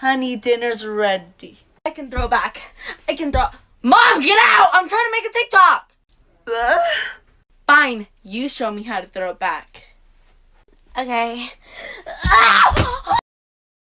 Honey, dinner's ready. I can throw back. I can throw. Mom, get out! I'm trying to make a TikTok. Fine, you show me how to throw it back. Okay. Ah!